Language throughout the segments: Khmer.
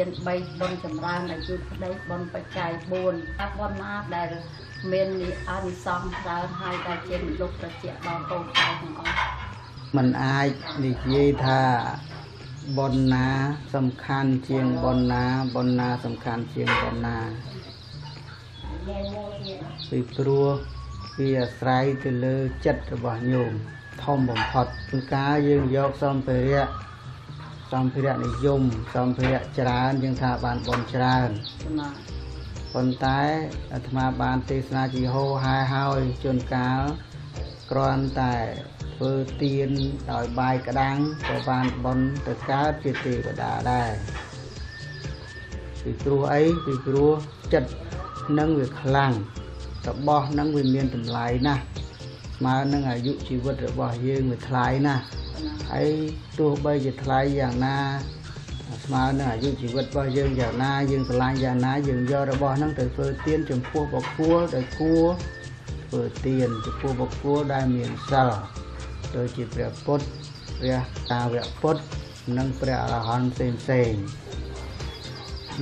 អង្គទាន3បុណ្យចម្រើនអាយុប្តីបុណ្យបច្ច័យ4ថាបុណ្យណាដែលមានអានិសង្សច្រើនហើយដែលជាមនុស្សត្រជាក់ដល់កូនចៅទាំងអស់มันអាចនិយាយថាបុណ្យណាសំខាន់ជាងបុណ្យណាបុណ្យណាសំខាន់ជាងបុណ្យណាពីព្រោះវាអាស្រ័យទៅលើចិត្តរបស់ញោមធំបំផុតគឺការយើងយកសម្ភារៈ សម្ភារៈនិយមសម្ភារៈច្រើនយើងថាបានបុណ្យច្រើនចំណាប៉ុន្តែអាត្មាបានទេសនាជីហោហែហើយជួនកាលគ្រាន់តែធ្វើទៀនដោយបាយក្តាំងក៏បានបន់ទៅកើតជាទេវតាដែរពីព្រោះអីពីព្រោះចិត្តនឹងវាខ្លាំងរបស់នឹងវាមានតម្លៃណាស់ ស្មើនឹងអាយុជីវិតរបស់យើងវាថ្លៃណាស់ហើយទោះបីជាថ្លៃយ៉ាងណាស្មើនឹងអាយុជីវិតរបស់យើងយ៉ាងណាយើងស្រឡាញ់យ៉ាងណាយើងយករបស់ហ្នឹងទៅធ្វើទានចំពោះបុគ្គលដែលគួរធ្វើទានចំពោះបុគ្គលដែលមានសិលដូចជាព្រះពុទ្ធព្រះតាវពុទ្ធនិងព្រះអរហន្តផ្សេងផ្សេងៗ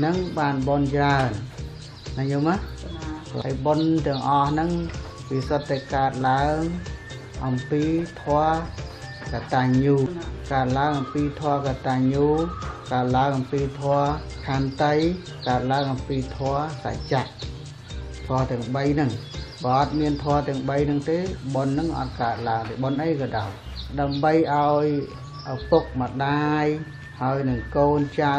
នឹងបានបនច្រើនណាញោមណាចំណាហើយបនទាំងអស់ហ្នឹង វាសុទ្ធតែកើតឡើងអំពីធម៌កតញ្ញូកើតឡើងអំពីធម៌កតញ្ញូកើតឡើងអំពីធម៌ខន្តីកើតឡើងអំពីធម៌សច្ចៈធម៌ទាំង3ហ្នឹងបើអត់មានធម៌ទាំង3ហ្នឹងទេបនហ្នឹងអត់កើតឡើងទេបនអីក៏ដោយដើម្បីឲ្យឪពុកម្ដាយ ហើយនឹងកូនចៅ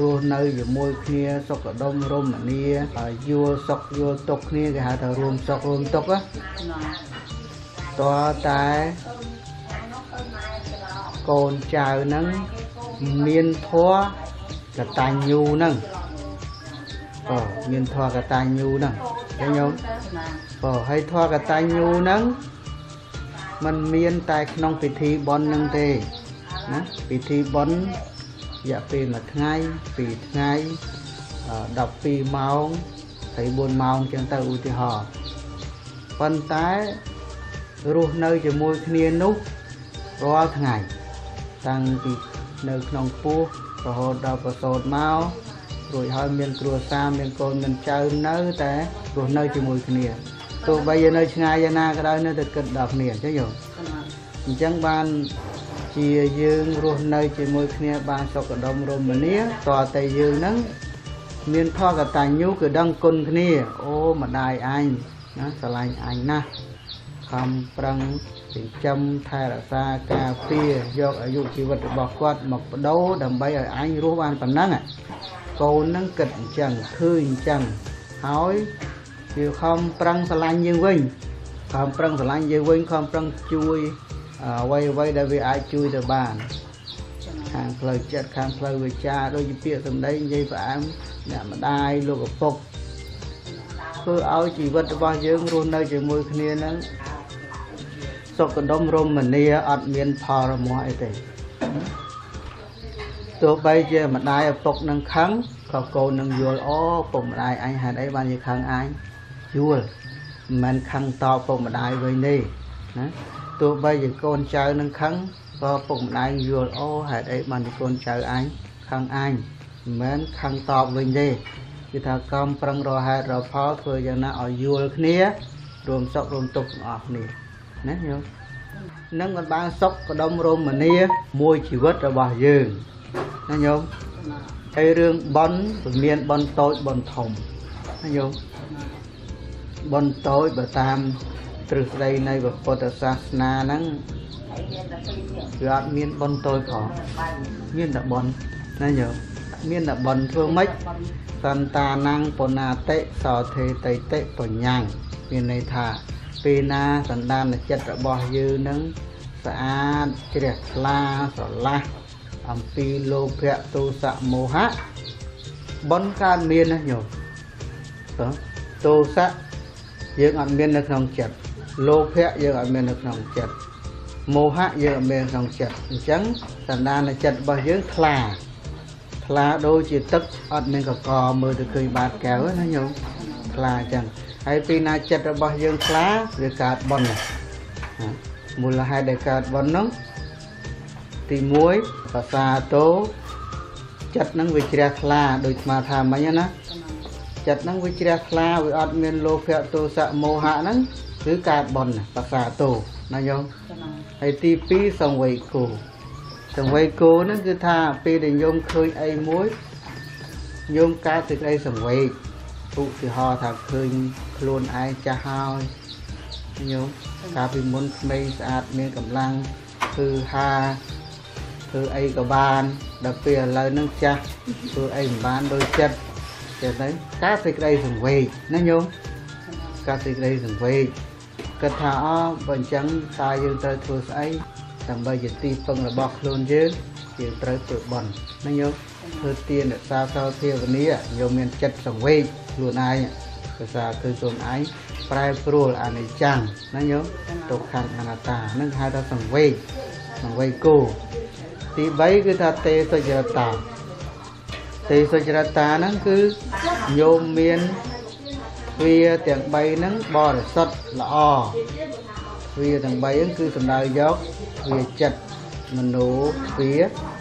រស់នៅជាមួយគ្នាសុខដុមរមនាហើយយល់សុខយល់ទុក្ខគ្នាគេហៅថារួមសុខរួមទុក្ខណាចំណាតើតែកូនចៅហ្នឹងមានធម៌កតញ្ញូហ្នឹងអូមានធម៌កតញ្ញូហ្នឹងឃើញញោមចំណាអូហើយធម៌កតញ្ញូហ្នឹងมันមានតែក្នុងពិធីបុណ្យហ្នឹងទេណាពិធីបុណ្យ រយៈពេលមួយថ្ងៃពីរថ្ងៃអឺ12ម៉ោង24ម៉ោងចឹងទៅឧទាហរណ៍ប៉ុន្តែរស់នៅជាមួយគ្នានោះរាល់ថ្ងៃតាំងពីនៅក្នុងពោះរហូតដល់ប្រសូតមករួចហើយមានគ្រួសារមានកូនមានចៅនៅតែរស់នៅជាមួយគ្នាទោះបីយើងនៅឆ្ងាយយ៉ាងណាក៏ដោយនៅតែគិតដល់គ្នាអញ្ចឹងយោចំណាអញ្ចឹងបាន ជាយើងរស់នៅជាមួយគ្នាបានសុខដុមរមនាតើតែយើងហ្នឹងមានផលកតញ្ញូគឺដឹងគុណគ្នាអូម្ដាយអញណាស្រឡាញ់អញណាស់ខំប្រឹងចិញ្ចឹមថែរក្សាការពារយកអាយុជីវិតរបស់គាត់មកបដូរដើម្បីឲ្យអញរស់បានប៉ុណ្ណឹងអាកូនហ្នឹងគិតអញ្ចឹងឃើញអញ្ចឹងហើយវាខំប្រឹងស្រឡាញ់យើងវិញខំប្រឹងស្រឡាញ់យើងវិញខំប្រឹងជួយ អ្វីអ្វីដែលវាអាចជួយទៅបានចំណាខាងផ្លូវចិត្តខាងផ្លូវវិជ្ជាដូចជាពាក្យសម្ដីនិយាយផ្អែមអ្នកម្ដាយលោកឪពុកធ្វើឲ្យជីវិតរបស់យើងរស់នៅជាមួយគ្នាហ្នឹងសុខដុមរមនាអត់មានផលរមាស់អីទេទោះបីជាម្ដាយឪពុកនឹងខឹងក៏កូននឹងយល់អូពុកម្ដាយអញហេតុអីបានជាខឹងអញយល់មិនមែនខឹងតបពុកម្ដាយវិញទេណា ទោះបីជាកូនចៅនឹងខឹងក៏ពុកម្ដាយយល់អូហេតុអីបានជាកូនចៅអញខឹងអញមិនមែនខឹងតបវិញទេគឺថាកំប្រឹងរកហេតុរកផលធ្វើយ៉ាងណាឲ្យយល់គ្នារួមសុខរួមទុក្ខទាំងអស់គ្នាណាញោមនឹងមិនបានសុខកដុំរមនាមួយជីវិតរបស់យើងណាញោមចំណាហើយរឿងបន់វាមានបន់តូចបន់ធំណាញោមបន់តូចបើតាម ទ្រឹស្ដីនៃព្រះពុទ្ធសាសនាហ្នឹងវាអត់មានបន់តូចផងមានតែបន់ណាញោមមានតែបន់ធ្វើម៉េចសន្តានាំងបុណាតិសោធេតៃតិបញ្ញាំងមានន័យថាពេលណាសន្តានចិត្តរបស់យើងនឹងស្អាតជ្រះថ្លាស្រឡះអំពីលោភៈទោសៈមោហៈបនកើតមានណាញោមតើទោសៈយើងអត់មាននៅក្នុងចិត្ត លោភៈយើងអត់មាននៅក្នុងចិត្តមោហៈយើងអត់មាននៅក្នុងចិត្តអញ្ចឹងសន្តានចិត្តរបស់យើងថ្លាថ្លាដូចជាទឹកអត់មានកកមើលទៅឃើញបាតកែវណាញោមថ្លាអញ្ចឹងហើយពីណាចិត្តរបស់យើងថ្លាវាកើតបនណាណាមូលហេតុដែលកើតបននោះទី1ភាសាទោទចិត្តហ្នឹងវាជ្រះថ្លាដូចស្មាថាមិញណាចិត្តហ្នឹងវាជ្រះថ្លាវាអត់មានលោភៈទោសៈមោហៈហ្នឹង គឺកើតបន់ប្រសាទោណាញោមចំណាហើយទី2សង្វេគោសង្វេគោហ្នឹងគឺថាពេលដែលញោមឃើញអីមួយញោមកើតសេចក្តីសង្វេគឧទាហរណ៍ថាឃើញខ្លួនឯងចាស់ហើយញោមកាលពីមុនក្មេងស្អាតមានកម្លាំងគឺហាធ្វើអីក៏បានដល់ពេលឥឡូវហ្នឹងចាស់ធ្វើអីមិនបានដូចចិត្តចឹងទៅកើតសេចក្តីសង្វេគណាញោមកើតសេចក្តីសង្វេគ គិតថាអបើអញ្ចឹងតើយើងត្រូវធ្វើស្អីដើម្បីជាទីពឹងរបស់ខ្លួនយើងយើងត្រូវធ្វើបន់ណាញោមធ្វើទានរក្សាសោភាវនាញោមមានចិត្តសង្វេគខ្លួនឯងភាសាគឺខ្លួនឯងប្រែប្រួលអនិច្ចំណាញោមទុក្ខអនត្តានឹងហៅថាសង្វេគសង្វេគោទី3គឺថាទេសុចរតាទេសុចរតាហ្នឹងគឺញោមមាន វាទាំង3ហ្នឹងបរិសុទ្ធល្អវាទាំង3ហ្នឹងគឺសំដៅយកវាចិត្តមโนវា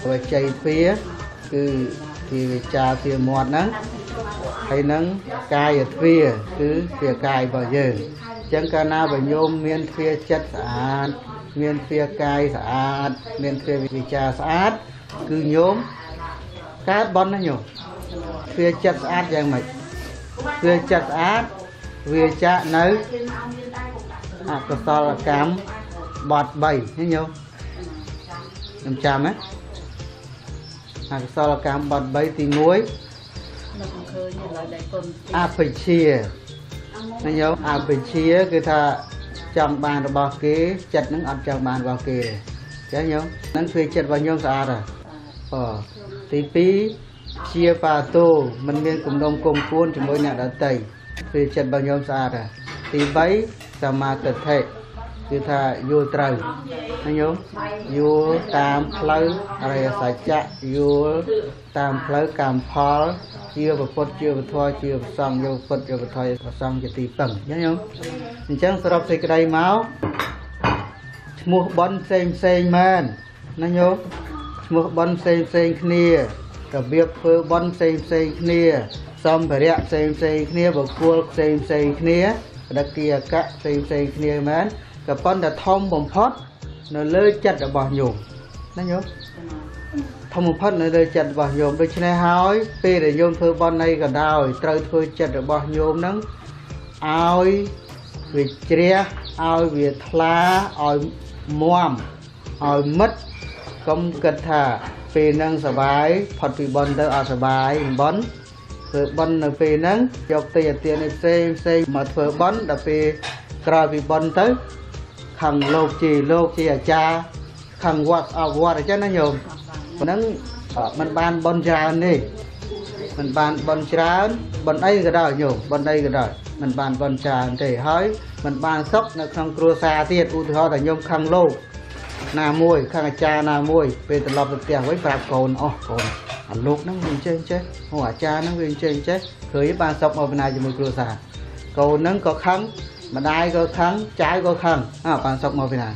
វចីវាគឺជាវិចារជាមាត់ហ្នឹងហើយនឹងកាយទ្វាគឺជាកាយរបស់យើងអញ្ចឹងកាលណាបើញោមមានទ្វាចិត្តស្អាតមានទ្វាកាយស្អាត មានទ្វាវិចារស្អាត គឺញោមកើតបន់ណាញោមទ្វាចិត្តស្អាតយ៉ាងម៉េច វាចិត្តស្អាតវាចាក់នៅអកុសលកម្មបត់3ឃើញយោខ្ញុំចាំណាអកុសលកម្មបត់3ទី1នឹកឃើញឥឡូវដែលគុណអបិជាឃើញយោអបិជាគឺថាចង់បានរបស់គេចិត្តនឹងអត់ចង់បានរបស់គេទេចឹងយោហ្នឹងគឺចិត្តរបស់ញោមស្អាតហ៎អូទី2 ជាបាតោมันមានគំនុំគុំគួនជាមួយអ្នកដតីគឺចិត្តរបស់ញោមស្អាតហ៎ទី3សមាទិដ្ឋិគឺថាយល់ត្រូវណាញោមយល់តាមផ្លូវអរិយសច្ចៈយល់តាមផ្លូវកម្មផលជាពុទ្ធជាពធជាប្រសង្ឃយកពុទ្ធយកពធប្រសង្ឃជាទីពឹងអញ្ចឹងញោមអញ្ចឹងសរុបសេចក្តីមកឈ្មោះបនផ្សេងផ្សេងមែនណាញោមឈ្មោះបនផ្សេងផ្សេងគ្នា របៀបធ្វើបនផ្សេងផ្សេងគ្នាសម្ភារៈផ្សេងផ្សេងគ្នាបុគ្គលផ្សេងផ្សេងគ្នាបដគិអកៈផ្សេងផ្សេងគ្នាមែនក៏ប៉ុន្តែធំបំផុត នៅលើចិត្តរបស់ញោមណាញោមធំបំផុតនៅលើចិត្តរបស់ញោមដូច្នេះហើយពេលដែលញោមធ្វើបនអីក៏ដោយត្រូវធ្វើចិត្តរបស់ញោមហ្នឹងឲ្យវាជ្រះឲ្យវាថ្លាឲ្យមមឲ្យមិត្តកុំគិតថា ពេលហ្នឹងសបាយផុតពីបន់ទៅអត់សបាយបន់ធ្វើបន់នៅពេលហ្នឹងយកទេអាទាននេះផ្សេងផ្សេងមកធ្វើបន់ដល់ពេលក្រោយពីបន់ទៅខឹងលោកជាលោកជាអាចារ្យខឹងវត្តអវត្តអញ្ចឹងណាញោមហ្នឹងអ่ะมันបានបន់ច្រើននេះมันបានបន់ច្រើនបន់អីក៏ដោយញោមបន់អីក៏ដោយมันបានបន់ច្រើនទេហើយมันបានសុខនៅក្នុងគ្រួសារទៀតឧទាហរណ៍ថាញោមខឹងលោក ណាមួយខាងអាចារ្យណាមួយពេលត្រឡប់ទៅផ្ទះវិញប្រាប់កូនអស់កូនអាលោកហ្នឹងវាអញ្ចេះអញ្ចេះហូអាចារ្យហ្នឹងវាអញ្ចេះអញ្ចេះឃើញបានសុកមកបណ្ណាជាមួយគ្រួសារកូនហ្នឹងក៏ខឹងម្ដាយក៏ខឹងចៅក៏ខឹងអើបានសុកមកពីណា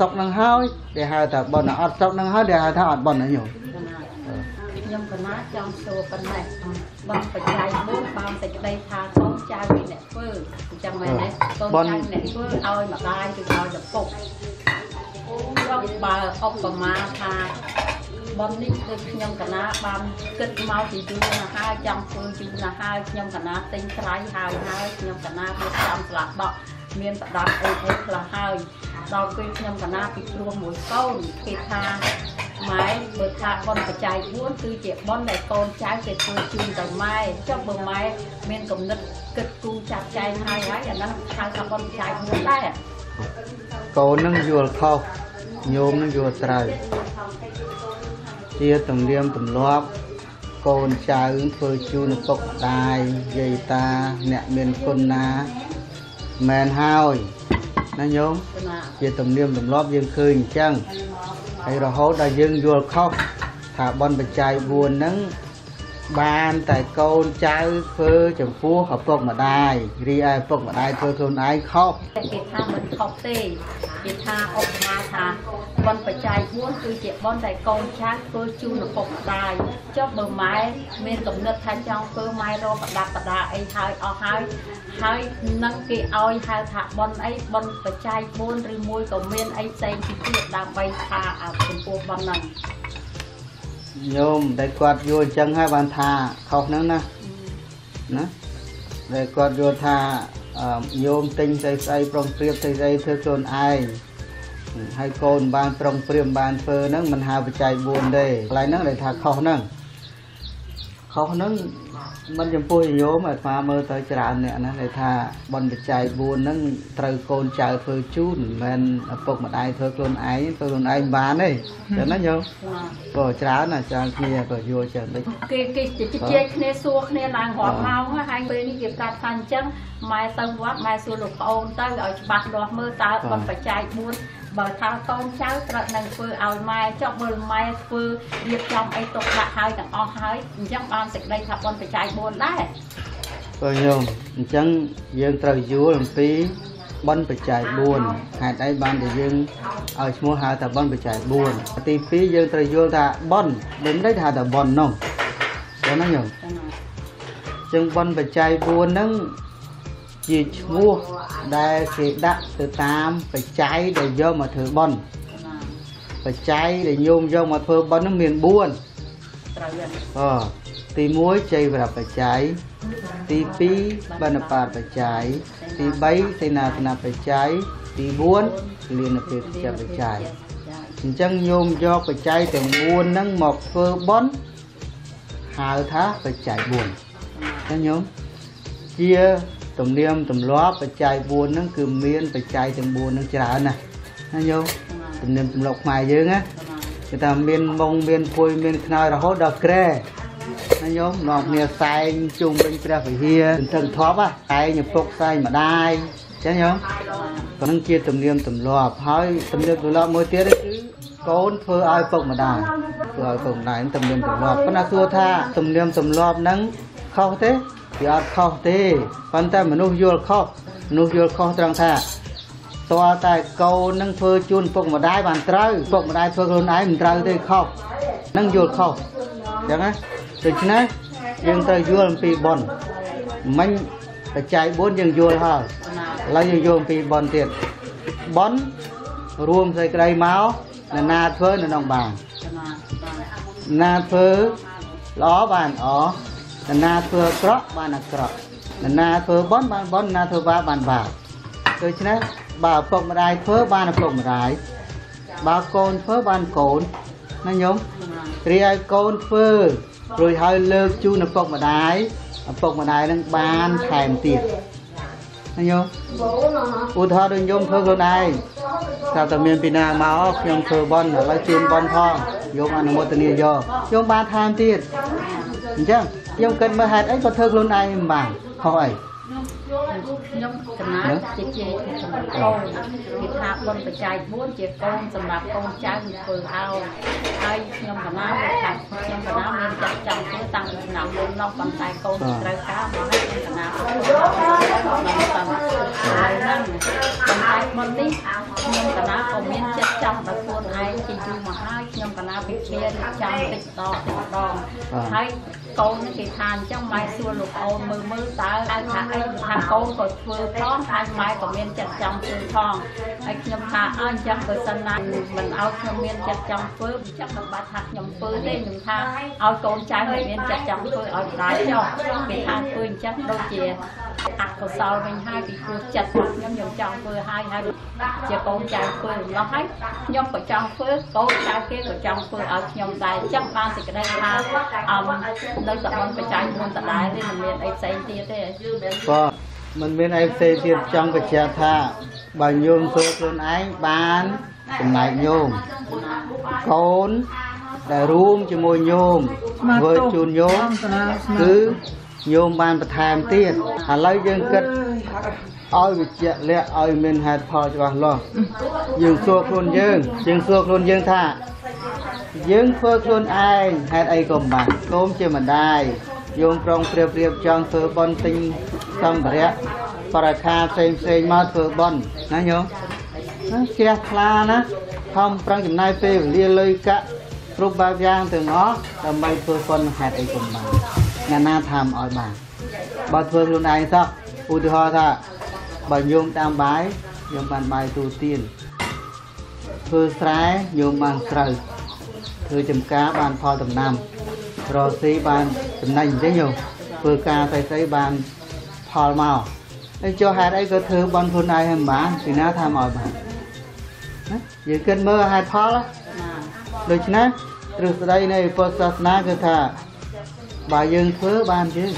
សុកហ្នឹងហើយដែលហៅថាប៉ុនអត់សុកហ្នឹងហើយដែលហៅថាអត់ប៉ុនណាញោមខ្ញុំកណាចង់សួរប៉ុណ្ណេះបងបច្ច័យមួយបងសេចក្តីថាកូនចៅពីអ្នកធ្វើអញ្ចឹងមែនទេកូនចៅអ្នកធ្វើឲ្យម្ដាយឬឲ្យឪពុកចង់ បើឧបមាថាប៉ុននេះគឺខ្ញុំកណាបានគិតមកពីយូរណាស់ហើយចង់ធ្វើយូរណាស់ហើយខ្ញុំកណាទិញត្រៃហើយហើយខ្ញុំកណាវាចាំស្លាប់បក់មានប្រដាប់អីអីខ្លះហើយដល់ពេលខ្ញុំកណាពីព្រោះមួយកូនគេថាម៉ែបើថាប៉ុនបច្ច័យ4គឺជាប៉ុនដែលកូនចៅគេធ្វើជូនទៅម៉ែចុះបើម៉ែមានគំនិតគិតគូរចាត់ចែងហើយហើយអាហ្នឹងហៅថាប៉ុនបច្ច័យ4ដែរកូនហ្នឹងយល់ខុស ញោមហ្នឹងយល់ត្រូវជាទំនៀមទម្លាប់កូនចៅធ្វើជូនឪពុកម្ដាយយាយតា អ្នកមានគុណណាមែនហើយណាញោមណាជាទំនៀមទម្លាប់យើងឃើញអញ្ចឹងហើយរហូតដល់យើងយល់ខុសថាបនបច្ច័យ4ហ្នឹង បានតែកូនចៅធ្វើចំពោះឪពុកម្ដាយរីឯឪពុកម្ដាយធ្វើខ្លួនឯងខុសគេថាមិនខុសទេគេថាឧបមាថាបនបច្ច័យ4គឺជាបនដែលកូនចៅធ្វើជូនឪពុកម្ដាយចុះបើម៉ែមានកំណត់ថាចង់ធ្វើម៉ែរកប្រដាប់ប្រដាអីហើយអស់ហើយហើយនឹងគេឲ្យហៅថាបនអីបនបច្ច័យ4ឬមួយក៏មានអីផ្សេងទៀតដើម្បីថាអាចំពោះបនហ្នឹង ញោមដែលគាត់យល់អញ្ចឹងហើយបានថាខុសហ្នឹងណាណាដែលគាត់យល់ថាអឺញោមទិញស្អីស្អីប្រុងប្រៀបស្អីស្អីធ្វើខ្លួនឯងហើយកូនបានប្រុងប្រៀបបានធ្វើហ្នឹងមិនហៅបច្ច័យ4ទេកន្លែងហ្នឹងដែលថាខុសហ្នឹងខុសហ្នឹង មិនចំពោះញោមអាត្មាមើលទៅច្រើនអ្នកណាដែលថាបនបច្ច័យ4ហ្នឹងត្រូវកូនចៅធ្វើជូនមិនមែនឪពុកម្ដាយធ្វើខ្លួនឯងធ្វើខ្លួនឯងបានទេចឹងណាញោមក៏ច្រើនណាស់ច្រើនគ្នាក៏យល់ចឹងដូចគេគេជជែកគ្នាសួរគ្នាឡើងរាប់ម៉ោងហើយហើយពេលនេះគេប្រាប់ថាអញ្ចឹងម៉ែទៅវត្តម៉ែសួរលោកប្អូនទៅឲ្យច្បាស់លាស់មើលតើបនបច្ច័យ4 បើថាកូនចៅត្រូវនឹងធ្វើឲ្យម៉ែចុះមើលម៉ែធ្វើរៀបចំអីទុកដាក់ហើយទាំងអស់ហើយអញ្ចឹងបានសេចក្តីថាបនបច្ច័យ4ដែរក៏ញោមអញ្ចឹងយើងត្រូវយល់អំពីបនបច្ច័យ4ហេតុអីបានតែយើងឲ្យឈ្មោះហៅថាបនបច្ច័យ4ទី2យើងត្រូវយល់ថាបនមិនได้ថាថាបននោះចឹងណាញោមចា៎ណាអញ្ចឹងបនបច្ច័យ4ហ្នឹង ជាឈ្មោះដែលគេដាក់ទៅតាមបច្ច័យដែលយកមកធ្វើបនចា៎ណាបច្ច័យដែលញោមយកមកធ្វើបនហ្នឹងមាន4ត្រូវហើយអទី1ជ័យវរបច្ច័យទី2បណ្ឌបាតបច្ច័យទី3សេនាសនបច្ច័យទី4លៀនពេទ្យបច្ច័យអញ្ចឹងញោមយកបច្ច័យទាំង4ហ្នឹងមកធ្វើបន់ហៅថាបច្ច័យ4អញ្ចឹងញោមជា ទំនៀមទម្លាប់បច្ច័យ4ហ្នឹងគឺមានបច្ច័យទាំង4ហ្នឹងច្រើនណាស់ណាញោមទំនៀមទម្លាប់ខ្មែរយើងណាគេថាមានមុងមានភួយមានខ្នើយរហូតដល់ក្រែណាញោមនាំគ្នាសែងជុំវិញព្រះវិហារទន្ទឹងធប់ហ่ะសែងឪពុកសែងម្ដាយចឹងញោមក៏នឹងជាទំនៀមទម្លាប់ហើយទំនៀមទម្លាប់មួយទៀតគឺកូនធ្វើឲ្យឪពុកម្ដាយធ្វើឲ្យឪពុកម្ដាយទំនៀមទម្លាប់ប៉ុន្តែសួរថាទំនៀមទម្លាប់ហ្នឹងខុសទេ វាអត់ខុសទេប៉ុន្តែមនុស្សយល់ខុសមនុស្សយល់ខុសត្រង់ថាតើតែកូននឹងធ្វើជូនពុកម្ដាយបានត្រូវពុកម្ដាយធ្វើខ្លួនឯងមិនត្រូវទេខុសនឹងយល់ខុសអញ្ចឹងណាដូច្នេះយើងត្រូវយល់អំពីបនមិញបច្ច័យ4យើងយល់ហើយឥឡូវយើងយល់អំពីបនទៀតបនរួមសេចក្តីមកនរណាធ្វើនៅក្នុងបាននរណាធ្វើល្អបានល្អ នរណាធ្វើអាក្រក់បានអាក្រក់នរណាធ្វើបនបានបននរណាធ្វើបាបបានបាបដូច្នេះបើឪពុកម្ដាយធ្វើបានឪពុកម្ដាយបើកូនធ្វើបានកូនណាញោមរីឲ្យកូនធ្វើរួចហើយលើកជូនឪពុកម្ដាយឪពុកម្ដាយនឹងបានថែមទៀតណាញោមឧទាហរណ៍ដូចញោមធ្វើខ្លួនឯងថាតែមានពីណាមកខ្ញុំធ្វើបន់ឥឡូវជូនបន់ផងយកអនុមោទនាយកញោមបានថែមទៀតអញ្ចឹង ខ្ញុំគិតមើលហេតុអីក៏ធ្វើខ្លួនឯងមិនបានខុសអីខ្ញុំចំណាយជាជាសម្រាប់កូនគេថាបុណ្យបច្ច័យ4ជាកូនសម្រាប់កូនចៅធ្វើឲ្យហើយខ្ញុំកណាថាខ្ញុំកណាមានចាត់ចង់ធ្វើតាំងពីឆ្នាំមុននោះប៉ុន្តែកូនត្រូវការមកឲ្យខ្ញុំកណាធ្វើខ្ញុំតាមហើយហ្នឹងប៉ុន្តែមុននេះខ្ញុំកណាក៏មានចិត្តចង់ដល់ខ្លួនឯងជាយូរមកហើយខ្ញុំកណាពិភាក្សាចាំតិចដងតិចដងហើយកូននេះគេថាអញ្ចឹងម៉ែសួរលោកអូនមើលមើលតើហៅថាអីថាកូនក៏ធ្វើផងហើយម៉ែក៏មានចិត្តចង់ធ្វើផងហើយខ្ញុំថាអើអញ្ចឹងបើសិនណាមិនឲ្យខ្ញុំមានចិត្តចង់ធ្វើអញ្ចឹងមិនបាច់ថាខ្ញុំធ្វើទេខ្ញុំថាឲ្យកូនចៅឲ្យមានចិត្តចង់ធ្វើឲ្យម្ដាយចុះគេថាធ្វើអញ្ចឹងដូចជា អកុសលវិញហើយពីព្រោះចិត្តរបស់ខ្ញុំខ្ញុំចង់ធ្វើហើយហើយជាកូនចៅធ្វើម្ល៉េះហើយខ្ញុំក៏ចង់ធ្វើកូនចៅគេក៏ចង់ធ្វើឲ្យខ្ញុំដែរអញ្ចឹងបានសេចក្តីថាអមនៅតំបន់បច្ច័យមុនដដែលទេមិនមានអីផ្សេងទៀតទេក៏មិនមានអីផ្សេងទៀតចង់បញ្ជាក់ថាបើញោមធ្វើខ្លួនឯងបានចំណែកញោមកូនដែលរួមជាមួយញោមធ្វើជូនញោមគឺ ញោមបានបន្ថែមទៀតឥឡូវយើងគិតឲ្យវិជ្ជាក់លាក់ឲ្យមានហេតុផលច្បាស់លាស់យើងសួរខ្លួនយើងយើងសួរខ្លួនយើងថា យើងធ្វើខ្លួនឯងហេតុអីក៏មិនបានសូមជាម្ដាយយោមប្រុងប្រៀបប្រៀបចង់ធ្វើបន់ទិញសម្ភារៈបរិខាផ្សេងផ្សេងមកធ្វើបន់ណាញោមណាជ្រះថ្លាណាខំប្រឹងចំណាយពេលវេលាលុយកាក់គ្រប់បែបយ៉ាងទាំងអស់ដើម្បីធ្វើប៉ុនហេតុអីក៏បាន អ្នកណាថាមិនឲ្យបានបើធ្វើខ្លួនឯងសោះឧទាហរណ៍ថាបើញោមតាមបាយញោមបានបាយទូទានធ្វើស្រែញោមបានស្រូវធ្វើចំការបានផលដំណាំរកស៊ីបានចំណេញអញ្ចឹងញោមធ្វើការស្អីស្អីបានផលមកហើយចុះហេតុអីក៏ធ្វើបន់ខ្លួនឯងហើយមិនបានពីណាថាមកឲ្យបានណាយើងគិតមើលហេតុផលណាណាដូច្នេះទ្រឹស្ដីនៃពុទ្ធសាសនាគឺថា បើយើងធ្វើបានយើង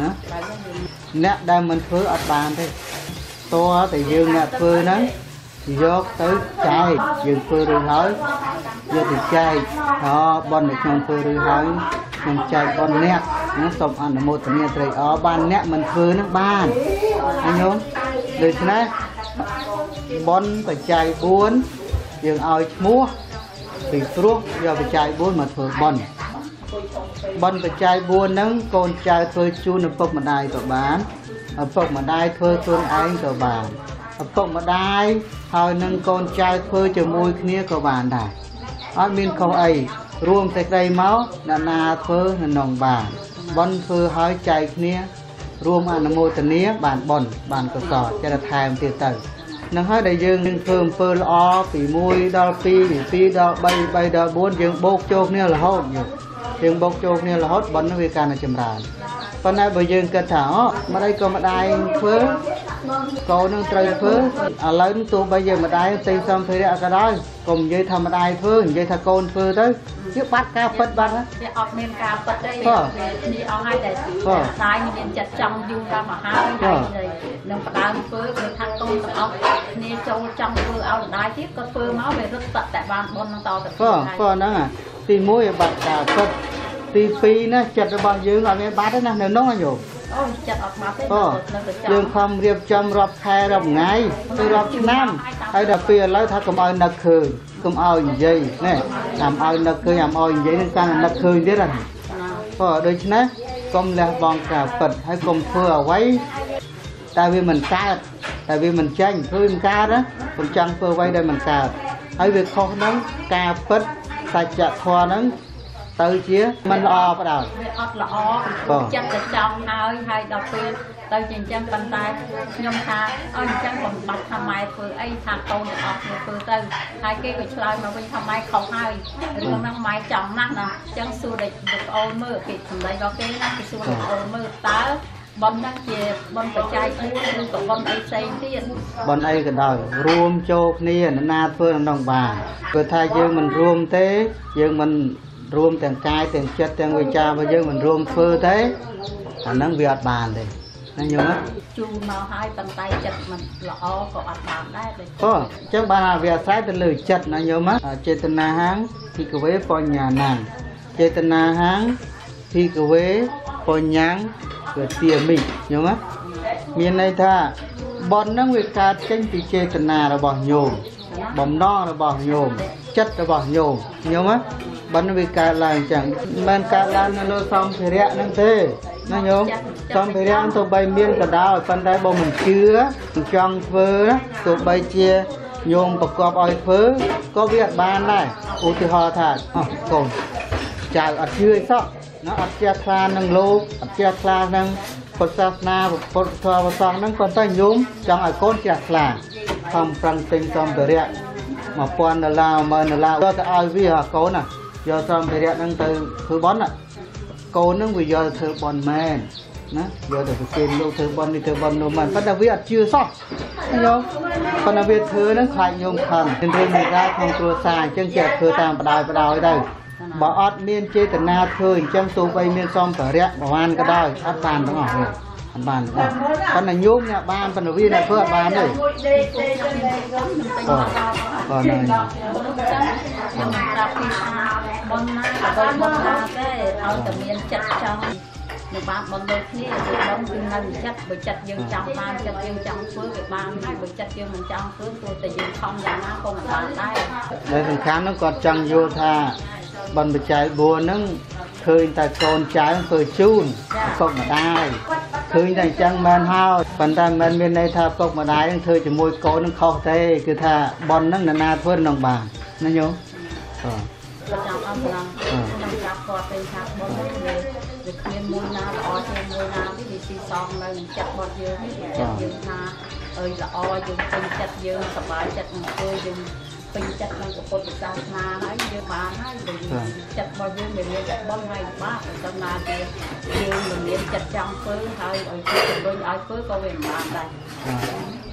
ណាបើយើងនិយាយអ្នកដែលមិនធ្វើអត់បានទេតើតែយើងអ្នកធ្វើហ្នឹងយកទៅចែកយើងធ្វើរួចហើយយកទៅចែកអបនដែលខ្ញុំធ្វើរួចហើយខ្ញុំចែកបនអ្នកហ្នឹងសូមអនុមោទនាត្រេកអរបានអ្នកមិនធ្វើហ្នឹងបានហើយញោមដូច្នេះបនបច្ច័យ4យើងឲ្យឈ្មោះពីព្រោះយកបច្ច័យ4មកធ្វើបន បនបច្ច័យ4ហ្នឹងកូនចៅធ្វើជូនឪពុកម្ដាយក៏បានឪពុកម្ដាយធ្វើខ្លួនឯងក៏បានឪពុកម្ដាយហើយនឹងកូនចៅធ្វើជាមួយគ្នាក៏បានដែរអត់មានខុសអីរួមសេចក្តីមកអ្នកណាធ្វើនៅក្នុងបានបនធ្វើឲ្យចែកគ្នារួមអនុមោទនាបានបនបានកុសលចេះតែថែមទៀតទៅនឹងហើយដែលយើងនឹងធ្វើអំពើល្អពី1ដល់2ពី2ដល់3 3ដល់4យើងបូកចូលគ្នារហូតយើង យើងបោកចូលគ្នារហូតប៉ុណ្ណឹងវាកាន់តែចម្រើនប៉ុន្តែបើយើងគិតថាអូម្ដាយក៏ម្ដាយធ្វើកូននឹងត្រូវធ្វើឥឡូវនេះទោះបីយើងម្ដាយផ្សេងសំភារៈក៏ដោយកុំនិយាយថាម្ដាយធ្វើនិយាយថាកូនធ្វើទៅវាបាត់ការពិតបាត់ហើយវាអត់មានការប៉ັດទេបាទនេះអស់ហើយតែបាទស្ដាយមានចិត្តចង់យូរតាមមកហើយបាទហើយនឹងផ្ដើមធ្វើគឺថាកូនទាំងអស់គ្នាចូលចង់ធ្វើឲ្យម្ដាយទៀតក៏ធ្វើមកវារត់តតែបានបុណ្យនឹងតទៅក៏ក៏ហ្នឹងអាទី1ឲ្យបាត់ការពិត ទី2ណាចិត្តរបស់យើងអត់មានបាត់ទេណានៅនោះណាញោមអូចិត្តអត់មកទេក៏នៅទៅចយើងង់ខំរៀបចំរាប់ខែរាប់ថ្ងៃទៅរាប់ឆ្នាំហើយដល់ពេលឥឡូវថាកុំឲ្យនឹកឃើញកុំឲ្យនិយាយណែតាមឲ្យនឹកឃើញតាមឲ្យនិយាយនឹងកាន់តែនឹកឃើញទៀតណាណាក៏ដូច្នេះកុំលះបង់ការពិតហើយកុំធ្វើអ្វីតែវាមិនកើតតែវាមិនចាញ់ធ្វើវាមិនកើតណាកុំចង់ធ្វើអ្វីដែលមិនកើតហើយវាខុសហ្នឹងការពិតសច្ចធម៌ហ្នឹង ទៅជាមិនល្អបដ ாய் វាអត់ល្អបាទចិត្តទៅចង់ហើយហើយដល់ពេលទៅជាអញ្ចឹងប៉ុន្តែខ្ញុំថាអស់អញ្ចឹងបំបត្តិថាម៉ែធ្វើអីថាកូនទាំងអស់គ្នាធ្វើទៅហើយគេក៏ឆ្លើយមកវិញថាម៉ែខុសហើយរឿងហ្នឹងម៉ែចង់ណាស់ណាអញ្ចឹងសួរដល់ប្អូនមើលគេសម្ដីរបស់គេណាគេសួរដល់ប្អូនមើលតើប៉ុនហ្នឹងជាប៉ុនបច្ច័យ4ឬក៏ប៉ុនអីផ្សេងទៀតបនអីក៏ដោយរួមចូលគ្នានរណាធ្វើនៅក្នុងបានព្រោះថាយើងមិនរួមទេយើងមិន រួមទាំងកាយទាំងចិត្តទាំងវិជ្ជារបស់យើងមិនរួមធ្វើទេអាហ្នឹងវាអត់បានទេណាញោមណាជូរមកហើយប៉ុន្តែចិត្តមិនល្អក៏អត់បានដែរដូចក៏អញ្ចឹងបានថាវាអាស្រ័យទៅលើចិត្តណាញោមណាចេតនាហាងភិកវេបញ្ញាណังចេតនាហាងភិកវេបញ្ញាំងគឺទាមិញោមណាមានន័យថាបនហ្នឹងវាកើតចេញពីចេតនារបស់ញោមបំណងរបស់ញោមចិត្តរបស់ញោមញោមណា បិណ្ឌវាកើតឡើងអញ្ចឹងមិនមែនកើតឡើងនៅលើសម្ភារៈហ្នឹងទេណាញោមសម្ភារៈហ្នឹងទោះបីមានក៏ដោយប៉ុន្តែបើមិនជឿមិនចង់ធ្វើណាទោះបីជាញោមប្រកបឲ្យធ្វើក៏វាអត់បានដែរឧទាហរណ៍ថាអោះកូនចៅអត់ជឿអីសោះណាអត់ជ្រះថ្លានឹងលោកអត់ជ្រះថ្លានឹងពុទ្ធសាសនាពុទ្ធធម៌ប្រសងហ្នឹងប៉ុន្តែញោមចង់ឲ្យកូនជ្រះថ្លាខំប្រឹងទិញសម្ភារៈ1000ដុល្លារ10000ដុល្លារយកទៅឲ្យវាអាកូនណា យកសម្ភារៈហ្នឹងទៅធ្វើបន់ណាកូនហ្នឹងវាយកទៅធ្វើបន់មែនណាយកទៅប្រគេនលោកធ្វើបន់នេះធ្វើបន់នោះមែនប៉ុន្តែវាអត់ជឿសោះញោមប៉ុន្តែវាធ្វើហ្នឹងខ្លាចញោមខំមានរឿងមានការក្នុងគ្រួសារអញ្ចឹងចេះធ្វើតាមបដ ாய் បដ ாய் ទៅបើអត់មានចេតនាធ្វើអញ្ចឹងទោះបីមានសម្ភារៈប្រហែលក៏ដោយអត់បានទាំងអស់ទេ អត់បានទេប៉ុន្តែញោមអ្នកបានប៉ុន្តែវាអ្នកធ្វើអត់បានទេខ្ញុំទិញមកដល់ក៏នៅចឹងខ្ញុំមិនប្រាប់ពីថាប៉ុនណាក៏ដូចប៉ុនណាទេឲ្យតែមានចិត្តចង់នៅបានប៉ុនដូចគ្នាគឺប៉ុនគឺនៅចិត្តបើចិត្តយើងចង់បានចិត្តយើងចង់ធ្វើវាបានហើយបើចិត្តយើងមិនចង់ធ្វើទោះតែយើងខំយ៉ាងណាក៏មិនបានដែរដែលសំខាន់ហ្នឹងគាត់ចង់យល់ថាបនបច្ច័យ4ហ្នឹងឃើញតែកូនចៅធ្វើជូនពុកម្ដាយ ឃើញតែអញ្ចឹងមែនហើយប៉ុន្តែមិនមែនមានន័យថាពុកម្ដាយនឹងធ្វើជាមួយកូននឹងខុសទេគឺថាបនហ្នឹងនរណាធ្វើនឹងបានណាញោមអឺគាត់ចាំអស់ឡើងខ្ញុំចាប់គាត់ទៅថាបងវាវាគ្មានមួយណាល្អជាងមួយណាទេវាស៊ីសងនៅនឹងចិត្តរបស់យើងនេះចិត្តយើងថាអើយល្អយើងពេញចិត្តយើងសប្បាយចិត្តនឹងធ្វើយើង ពេញចិត្តនឹងពុទ្ធសាសនាហើយយើងបានហើយដូចចិត្តរបស់យើងវាមានតែបន់ហើយបាបតែណាវាយើងមិនមានចិត្តចង់ធ្វើហើយឲ្យគេជំរុញឲ្យធ្វើក៏វាមិនបានដែរ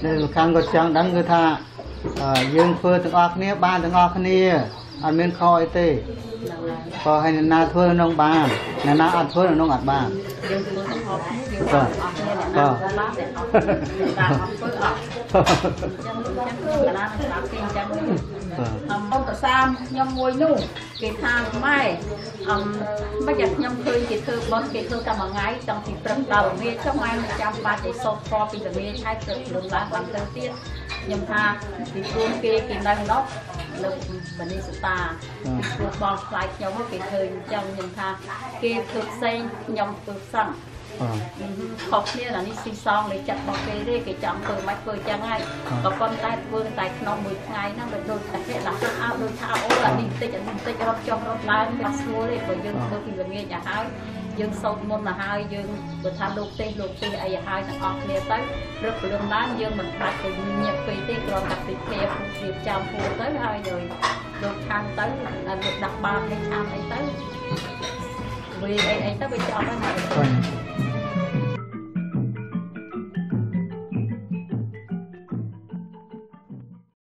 នេះលោកខាងគាត់ចង់ដឹងគឺថាអឺយើងធ្វើទាំងអស់គ្នាបានទាំងអស់គ្នា អត់មានខុសអីទេហ្នឹងហើយក៏ឲ្យអ្នកណាធ្វើក្នុងបានអ្នកណាអត់ធ្វើក្នុងអត់បានយើងធ្វើទាំងអស់គ្នាយើងបានអស់គ្នាអ្នកណាក៏បានតែអត់តាមអត់ធ្វើអត់អញ្ចឹងអញ្ចឹងខ្ញុំកណានឹងស្ដាប់ពីអញ្ចឹងវិញបាទ អំបងប្រសាមខ្ញុំមួយនោះគេថាម៉ែអមមិនយ៉ាងខ្ញុំឃើញគេធ្វើបន់គេធ្វើតែមួយថ្ងៃតាំងពីព្រឹកដល់ល្ងាចចុះម៉ែមិនចាំបាច់ឲ្យសូត្រខពីល្ងាចហើយព្រឹកលំឡើងបានទៅទៀតខ្ញុំថាពីជួនគេគេនៅនោះនៅមនីសតាពីជួនបងខ្លាយខ្ញុំគេឃើញអញ្ចឹងខ្ញុំថាគេធ្វើផ្សេងខ្ញុំធ្វើសឹងបាទ ខុសគ្នាអានេះស៊ីសងលេចិត្តរបស់គេទេគេចង់ធ្វើមិនធ្វើចឹងហើយក៏ប៉ុន្តែធ្វើតែក្នុងមួយថ្ងៃហ្នឹងវាដូចតែគេដាក់អោដូចថាអូអានេះតិចអានេះតិចរត់ចុះរត់ឡើងវាស្រួលទេបើយើងធ្វើពីល្ងាចឲ្យហើយយើងសោតមុនទៅហើយយើងបើថាលោកទេសលោកទេសអីឲ្យហើយទាំងអស់គ្នាទៅព្រឹកព្រលឹមឡើងយើងមិនបាច់ទៅញាក់ពេកទេគ្រាន់តែពីគ្នារៀបចំហួរទៅហើយដោយលោកខាងទៅលោកដាក់បាតឲ្យឆានអីទៅ វាអីអីទៅវាចប់ហើយណាឃើញ